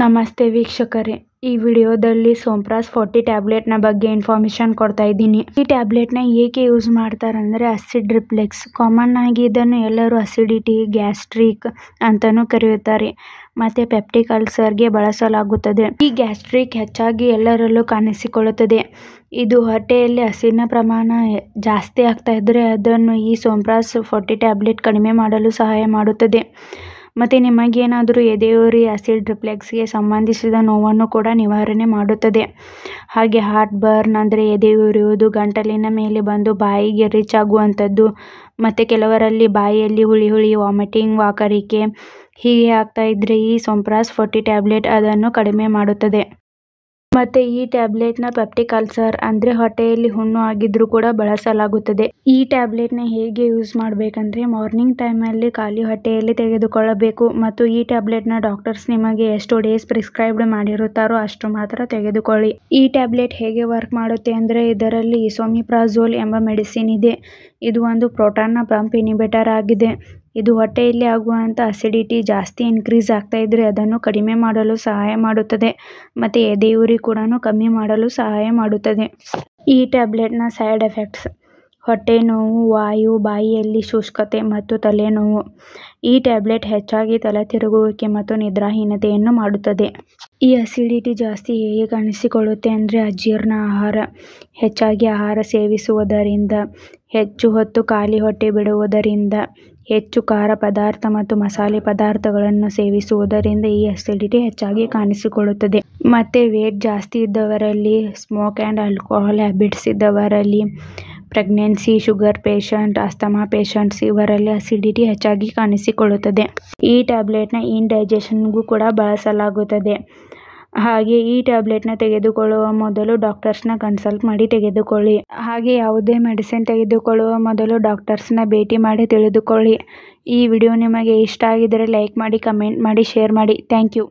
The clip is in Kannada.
ನಮಸ್ತೆ ವೀಕ್ಷಕರೇ. ಈ ವಿಡಿಯೋದಲ್ಲಿ ಸೋಂಪ್ರಾಸ್ ಫೋರ್ಟಿ ಟ್ಯಾಬ್ಲೆಟ್ನ ಬಗ್ಗೆ ಇನ್ಫಾರ್ಮೇಷನ್ ಕೊಡ್ತಾ ಇದ್ದೀನಿ. ಈ ಟ್ಯಾಬ್ಲೆಟ್ನ ಏಕೆ ಯೂಸ್ ಮಾಡ್ತಾರೆ ಅಂದರೆ ಅಸಿಡ್ ರಿಪ್ಲೆಕ್ಸ್. ಕಾಮನ್ ಆಗಿ ಇದನ್ನು ಎಲ್ಲರೂ ಅಸಿಡಿಟಿ, ಗ್ಯಾಸ್ಟ್ರಿಕ್ ಅಂತಲೂ ಕರೆಯುತ್ತಾರೆ. ಮತ್ತು ಪೆಪ್ಟಿಕ್ ಅಲ್ಸರ್ಗೆ ಬಳಸಲಾಗುತ್ತದೆ. ಈ ಗ್ಯಾಸ್ಟ್ರಿಕ್ ಹೆಚ್ಚಾಗಿ ಎಲ್ಲರಲ್ಲೂ ಕಾಣಿಸಿಕೊಳ್ಳುತ್ತದೆ. ಇದು ಹೊಟ್ಟೆಯಲ್ಲಿ ಹಸಿರಿನ ಪ್ರಮಾಣ ಜಾಸ್ತಿ ಆಗ್ತಾ ಇದ್ದರೆ ಅದನ್ನು ಈ ಸೋಂಪ್ರಾಸ್ ಫೋರ್ಟಿ ಟ್ಯಾಬ್ಲೆಟ್ ಕಡಿಮೆ ಮಾಡಲು ಸಹಾಯ ಮಾಡುತ್ತದೆ. ಮತ್ತು ನಿಮಗೇನಾದರೂ ಎದೆಯುರಿ ಆಸಿಡ್ ರಿಫ್ಲೆಕ್ಸ್ಗೆ ಸಂಬಂಧಿಸಿದ ನೋವನ್ನು ಕೂಡ ನಿವಾರಣೆ ಮಾಡುತ್ತದೆ. ಹಾಗೆ ಹಾರ್ಟ್ ಬರ್ನ್ ಅಂದರೆ ಎದೆ ಉರಿಯುವುದು ಗಂಟಲಿನ ಮೇಲೆ ಬಂದು ಬಾಯಿಗೆ ರೀಚ್ ಆಗುವಂಥದ್ದು. ಮತ್ತು ಕೆಲವರಲ್ಲಿ ಬಾಯಿಯಲ್ಲಿ ಹುಳಿ ಹುಳಿ ವಾಮಿಟಿಂಗ್, ವಾಕರಿಕೆ ಹೀಗೆ ಆಗ್ತಾ ಇದ್ದರೆ ಈ ಸೊಂಪ್ರಾಸ್ ಫೋರ್ಟಿ ಟ್ಯಾಬ್ಲೆಟ್ ಅದನ್ನು ಕಡಿಮೆ ಮಾಡುತ್ತದೆ. ಮತ್ತು ಈ ಟ್ಯಾಬ್ಲೆಟ್ನ ಪೆಪ್ಟಿಕ್ ಅಲ್ಸರ್ ಅಂದ್ರೆ ಹೊಟ್ಟೆಯಲ್ಲಿ ಹುಣ್ಣು ಆಗಿದ್ರು ಕೂಡ ಬಳಸಲಾಗುತ್ತದೆ. ಈ ಟ್ಯಾಬ್ಲೆಟ್ನ ಹೇಗೆ ಯೂಸ್ ಮಾಡಬೇಕಂದ್ರೆ ಮಾರ್ನಿಂಗ್ ಟೈಮ್ ಅಲ್ಲಿ ಖಾಲಿ ಹೊಟ್ಟೆಯಲ್ಲಿ ತೆಗೆದುಕೊಳ್ಳಬೇಕು ಮತ್ತು ಈ ಟ್ಯಾಬ್ಲೆಟ್ನ ಡಾಕ್ಟರ್ಸ್ ನಿಮಗೆ ಎಷ್ಟು ಡೇಸ್ ಪ್ರಿಸ್ಕ್ರೈಬ್ಡ್ ಮಾಡಿರುತ್ತಾರೋ ಅಷ್ಟು ಮಾತ್ರ ತೆಗೆದುಕೊಳ್ಳಿ. ಈ ಟ್ಯಾಬ್ಲೆಟ್ ಹೇಗೆ ವರ್ಕ್ ಮಾಡುತ್ತೆ ಅಂದ್ರೆ ಇದರಲ್ಲಿ ಇಸೋಮಿಪ್ರಾಝೋಲ್ ಎಂಬ ಮೆಡಿಸಿನ್ ಇದೆ. ಇದು ಒಂದು ಪ್ರೋಟಾನ್ನ ಪಂಪ್ ಇನಿಬಿಟರ್ ಆಗಿದೆ. ಇದು ಹೊಟ್ಟೆಯಲ್ಲಿ ಆಗುವಂತ ಅಸಿಡಿಟಿ ಜಾಸ್ತಿ ಇನ್ಕ್ರೀಸ್ ಆಗ್ತಾ ಇದ್ರೆ ಅದನ್ನು ಕಡಿಮೆ ಮಾಡಲು ಸಹಾಯ ಮಾಡುತ್ತದೆ. ಮತ್ತೆ ಎದೆಯುರಿ ಕೂಡ ಕಮ್ಮಿ ಮಾಡಲು ಸಹಾಯ ಮಾಡುತ್ತದೆ. ಈ ಟ್ಯಾಬ್ಲೆಟ್ನ ಸೈಡ್ ಎಫೆಕ್ಟ್ಸ್. ಹೊಟ್ಟೆ ನೋವು, ವಾಯು, ಬಾಯಿಯಲ್ಲಿ ಶುಷ್ಕತೆ ಮತ್ತು ತಲೆನೋವು. ಈ ಟ್ಯಾಬ್ಲೆಟ್ ಹೆಚ್ಚಾಗಿ ತಲೆ ತಿರುಗುವಿಕೆ ಮತ್ತು ನಿದ್ರಾಹೀನತೆಯನ್ನು ಮಾಡುತ್ತದೆ. ಈ ಅಸಿಡಿಟಿ ಜಾಸ್ತಿ ಹೇಗೆ ಕಾಣಿಸಿಕೊಳ್ಳುತ್ತೆ ಅಂದರೆ ಅಜೀರ್ಣ ಆಹಾರ. ಹೆಚ್ಚಾಗಿ ಆಹಾರ ಸೇವಿಸುವುದರಿಂದ ಹೆಚ್ಚು ಹೊತ್ತು ಖಾಲಿ ಹೊಟ್ಟೆ ಬಿಡುವುದರಿಂದ ಹೆಚ್ಚು ಖಾರ ಪದಾರ್ಥ ಮತ್ತು ಮಸಾಲೆ ಪದಾರ್ಥಗಳನ್ನು ಸೇವಿಸುವುದರಿಂದ ಈ ಅಸಿಡಿಟಿ ಹೆಚ್ಚಾಗಿ ಕಾಣಿಸಿಕೊಳ್ಳುತ್ತದೆ. ಮತ್ತು ವೇಟ್ ಜಾಸ್ತಿ ಇದ್ದವರಲ್ಲಿ smoke and alcohol habits ಇದ್ದವರಲ್ಲಿ pregnancy sugar patient asthma patients ಇವರಲ್ಲಿ ಅಸಿಡಿಟಿ ಹೆಚ್ಚಾಗಿ ಕಾಣಿಸಿಕೊಳ್ಳುತ್ತದೆ. ಈ ಟ್ಯಾಬ್ಲೆಟ್ನ ಇಂಡೈಜೆಷನ್ಗೂ ಕೂಡ ಬಳಸಲಾಗುತ್ತದೆ. ಹಾಗೆ ಈ ಟ್ಯಾಬ್ಲೆಟ್ನ ತೆಗೆದುಕೊಳ್ಳುವ ಮೊದಲು ಡಾಕ್ಟರ್ಸ್ನ ಕನ್ಸಲ್ಟ್ ಮಾಡಿ ತೆಗೆದುಕೊಳ್ಳಿ. ಹಾಗೆ ಯಾವುದೇ ಮೆಡಿಸಿನ್ ತೆಗೆದುಕೊಳ್ಳುವ ಮೊದಲು ಡಾಕ್ಟರ್ಸ್ನ ಭೇಟಿ ಮಾಡಿ ತಿಳಿದುಕೊಳ್ಳಿ. ಈ ವಿಡಿಯೋ ನಿಮಗೆ ಇಷ್ಟ ಆಗಿದ್ದರೆ ಲೈಕ್ ಮಾಡಿ, ಕಮೆಂಟ್ ಮಾಡಿ, ಶೇರ್ ಮಾಡಿ. Thank you.